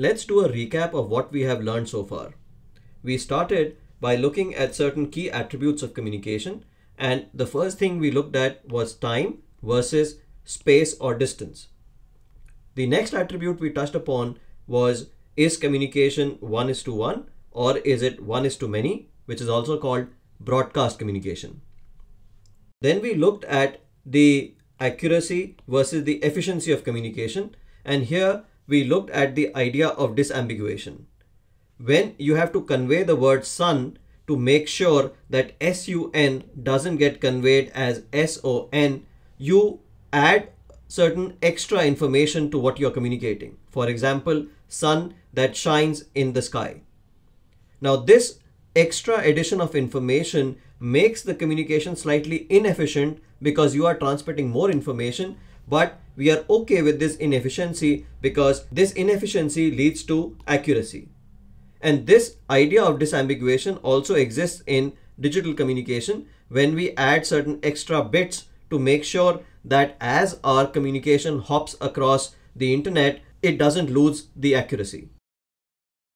let's do a recap of what we have learned so far. We started by looking at certain key attributes of communication and the first thing we looked at was time versus space or distance. The next attribute we touched upon was is communication one is to one or is it one is to many, which is also called broadcast communication. Then we looked at the accuracy versus the efficiency of communication. And here we looked at the idea of disambiguation. When you have to convey the word sun to make sure that SUN doesn't get conveyed as SON, you add certain extra information to what you're communicating. For example, sun that shines in the sky. Now this extra addition of information makes the communication slightly inefficient because you are transmitting more information but we are okay with this inefficiency because this inefficiency leads to accuracy. And this idea of disambiguation also exists in digital communication when we add certain extra bits to make sure that as our communication hops across the internet, it doesn't lose the accuracy.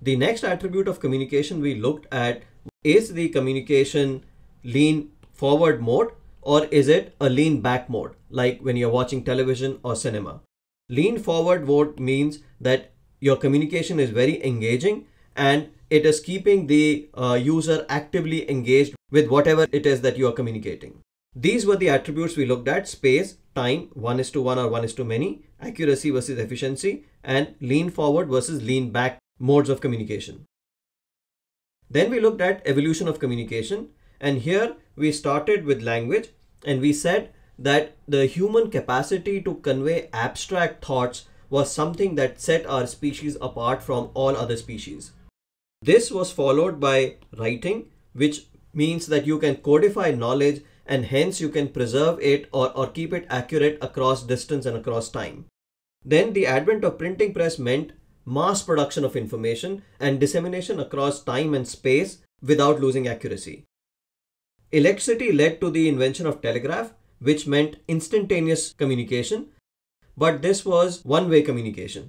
The next attribute of communication we looked at is the communication lean forward mode or is it a lean back mode like when you're watching television or cinema? Lean forward mode means that your communication is very engaging and it is keeping the uh, user actively engaged with whatever it is that you are communicating. These were the attributes we looked at space, time, one is to one or one is to many, accuracy versus efficiency, and lean forward versus lean back modes of communication. Then we looked at evolution of communication and here we started with language and we said that the human capacity to convey abstract thoughts was something that set our species apart from all other species. This was followed by writing, which means that you can codify knowledge and hence you can preserve it or, or keep it accurate across distance and across time. Then the advent of printing press meant mass production of information and dissemination across time and space without losing accuracy. Electricity led to the invention of telegraph, which meant instantaneous communication, but this was one-way communication.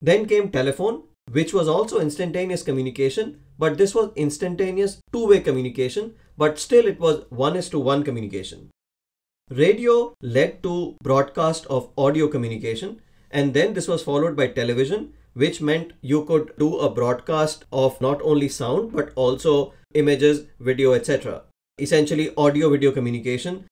Then came telephone, which was also instantaneous communication, but this was instantaneous two-way communication, but still it was one is to one communication. Radio led to broadcast of audio communication, and then this was followed by television, which meant you could do a broadcast of not only sound, but also images, video, etc. Essentially audio video communication.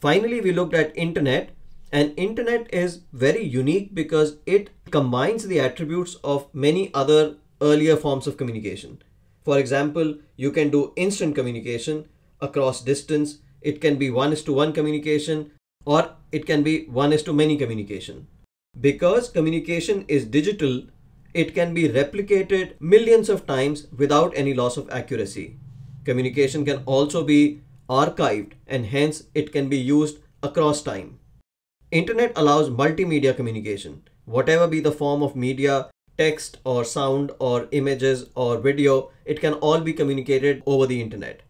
Finally, we looked at internet and internet is very unique because it combines the attributes of many other earlier forms of communication. For example, you can do instant communication across distance. It can be one is to one communication or it can be one is to many communication. Because communication is digital, it can be replicated millions of times without any loss of accuracy. Communication can also be archived and hence it can be used across time. Internet allows multimedia communication. Whatever be the form of media, text or sound or images or video, it can all be communicated over the internet.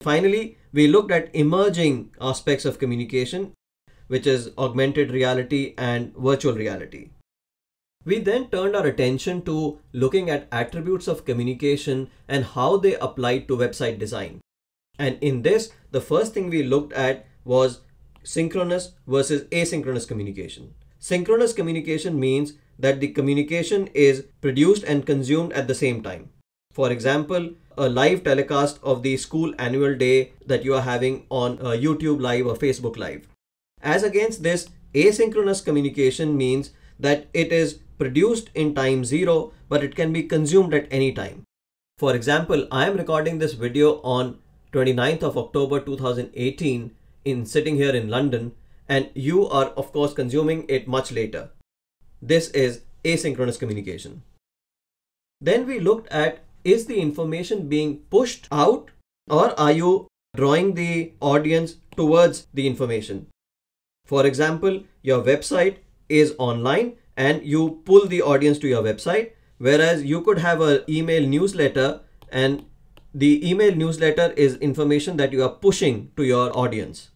Finally, we looked at emerging aspects of communication which is augmented reality and virtual reality. We then turned our attention to looking at attributes of communication and how they apply to website design. And in this, the first thing we looked at was synchronous versus asynchronous communication. Synchronous communication means that the communication is produced and consumed at the same time. For example, a live telecast of the school annual day that you are having on YouTube Live or Facebook Live. As against this, asynchronous communication means that it is produced in time zero, but it can be consumed at any time. For example, I am recording this video on 29th of October 2018 in sitting here in London and you are of course consuming it much later. This is asynchronous communication. Then we looked at is the information being pushed out or are you drawing the audience towards the information? For example, your website is online and you pull the audience to your website, whereas you could have an email newsletter and the email newsletter is information that you are pushing to your audience.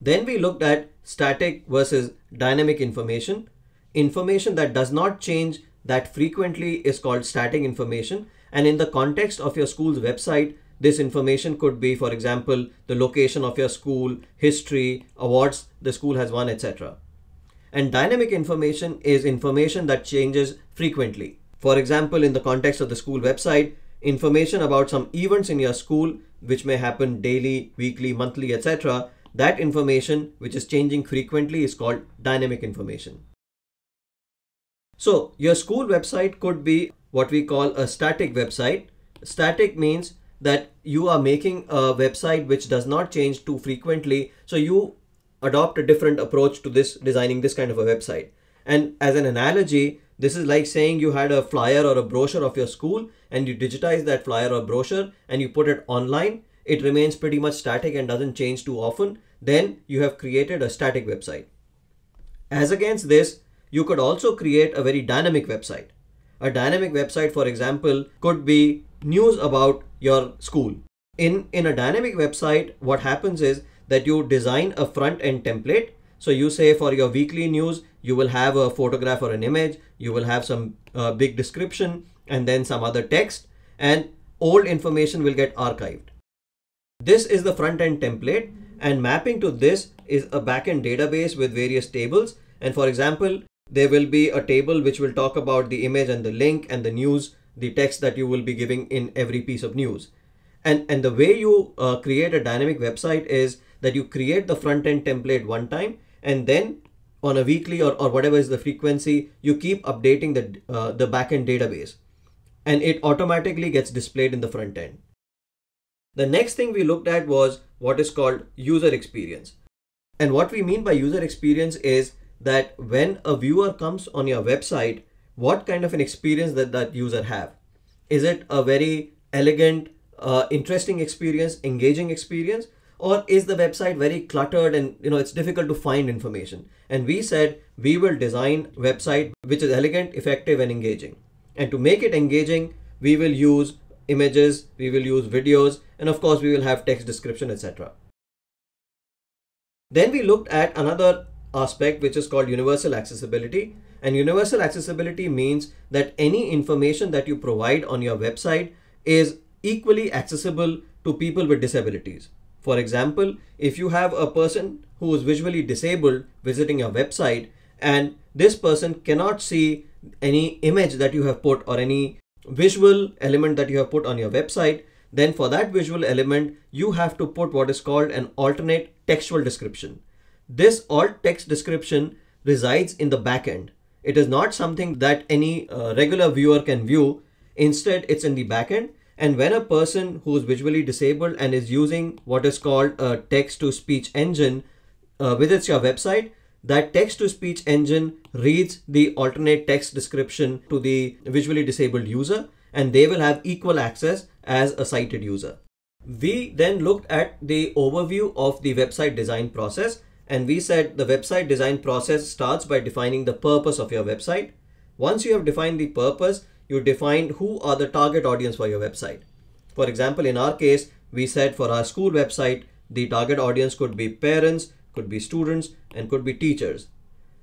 Then we looked at static versus dynamic information. information that does not change that frequently is called static information. And in the context of your school's website, this information could be, for example, the location of your school, history, awards the school has won, etc. And dynamic information is information that changes frequently. For example, in the context of the school website, information about some events in your school, which may happen daily, weekly, monthly, etc. That information, which is changing frequently, is called dynamic information. So your school website could be what we call a static website. Static means that you are making a website which does not change too frequently. So you adopt a different approach to this designing this kind of a website. And as an analogy, this is like saying you had a flyer or a brochure of your school and you digitize that flyer or brochure and you put it online. It remains pretty much static and doesn't change too often. Then you have created a static website. As against this, you could also create a very dynamic website. A dynamic website, for example, could be news about your school. In, in a dynamic website, what happens is that you design a front end template. So you say for your weekly news, you will have a photograph or an image, you will have some uh, big description and then some other text and old information will get archived. This is the front end template and mapping to this is a backend database with various tables. And for example, there will be a table which will talk about the image and the link and the news the text that you will be giving in every piece of news. And, and the way you uh, create a dynamic website is that you create the front end template one time and then on a weekly or, or whatever is the frequency, you keep updating the, uh, the backend database and it automatically gets displayed in the front end. The next thing we looked at was what is called user experience. And what we mean by user experience is that when a viewer comes on your website, what kind of an experience that that user have is it a very elegant uh, interesting experience engaging experience or is the website very cluttered and you know it's difficult to find information? And we said we will design website which is elegant effective and engaging. And to make it engaging we will use images we will use videos and of course we will have text description etc then we looked at another aspect which is called universal accessibility. And universal accessibility means that any information that you provide on your website is equally accessible to people with disabilities. For example, if you have a person who is visually disabled visiting your website and this person cannot see any image that you have put or any visual element that you have put on your website, then for that visual element, you have to put what is called an alternate textual description. This alt text description resides in the backend. It is not something that any uh, regular viewer can view. Instead, it's in the backend. And when a person who is visually disabled and is using what is called a text to speech engine uh, visits your website, that text to speech engine reads the alternate text description to the visually disabled user and they will have equal access as a sighted user. We then looked at the overview of the website design process and we said the website design process starts by defining the purpose of your website. Once you have defined the purpose, you defined who are the target audience for your website. For example, in our case, we said for our school website, the target audience could be parents, could be students, and could be teachers.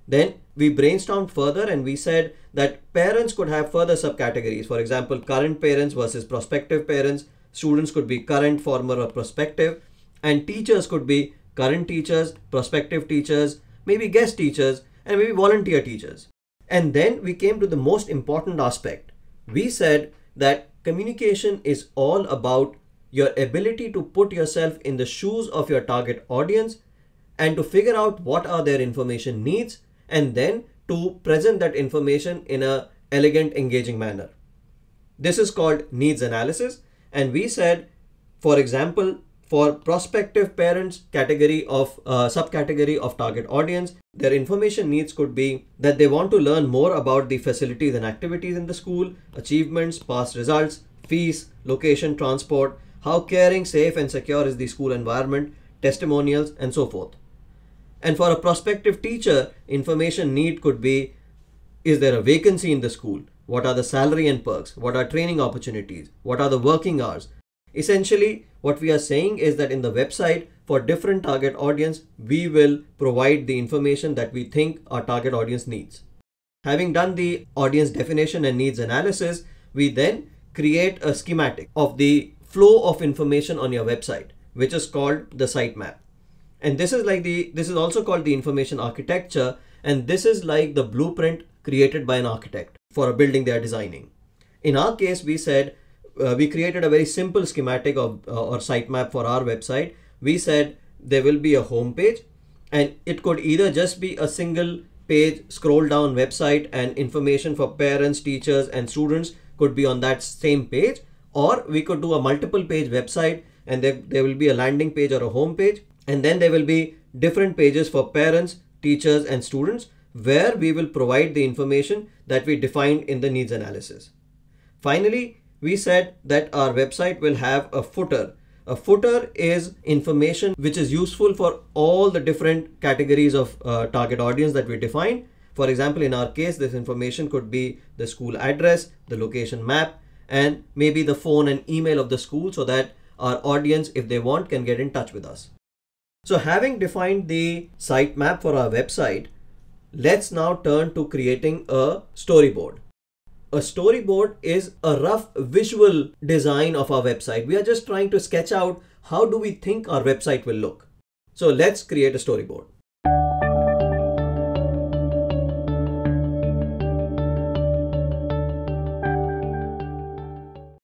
Then we brainstormed further and we said that parents could have further subcategories. For example, current parents versus prospective parents. Students could be current, former, or prospective. And teachers could be current teachers, prospective teachers, maybe guest teachers, and maybe volunteer teachers. And then we came to the most important aspect. We said that communication is all about your ability to put yourself in the shoes of your target audience and to figure out what are their information needs and then to present that information in a elegant engaging manner. This is called needs analysis and we said for example for prospective parents category of uh, subcategory of target audience their information needs could be that they want to learn more about the facilities and activities in the school achievements past results fees location transport how caring safe and secure is the school environment testimonials and so forth. And for a prospective teacher information need could be is there a vacancy in the school? What are the salary and perks? What are training opportunities? What are the working hours Essentially, what we are saying is that in the website for different target audience, we will provide the information that we think our target audience needs. Having done the audience definition and needs analysis, we then create a schematic of the flow of information on your website, which is called the sitemap. And this is like the, this is also called the information architecture. And this is like the blueprint created by an architect for a building they are designing. In our case, we said, uh, we created a very simple schematic of uh, or sitemap for our website. We said there will be a home page and it could either just be a single page scroll down website and information for parents, teachers and students could be on that same page or we could do a multiple page website and there, there will be a landing page or a home page and then there will be different pages for parents, teachers and students where we will provide the information that we defined in the needs analysis. Finally, we said that our website will have a footer a footer is information which is useful for all the different categories of uh, target audience that we define. For example, in our case, this information could be the school address, the location map, and maybe the phone and email of the school so that our audience, if they want, can get in touch with us. So having defined the sitemap for our website, let's now turn to creating a storyboard a storyboard is a rough visual design of our website. We are just trying to sketch out how do we think our website will look. So let's create a storyboard.